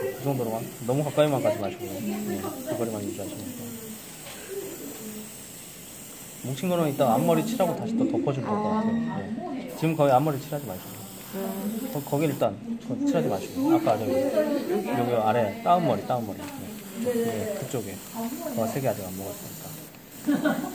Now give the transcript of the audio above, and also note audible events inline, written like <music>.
그 정도로만 너무 가까이만 가지 마시고 네, 가까이만 유지하시면 뭉친 거는 이따 앞머리 칠하고 다시 또 덮어주면 될 것 같아요. 아. 네. 지금 거의 앞머리 칠하지 마시고. 네. 거, 거기 일단 칠하지 마시고. 아까 저기 여기 아래 다운머리 다운머리. 네. 네, 그쪽에. 더세개 아직 안 먹었으니까. <laughs>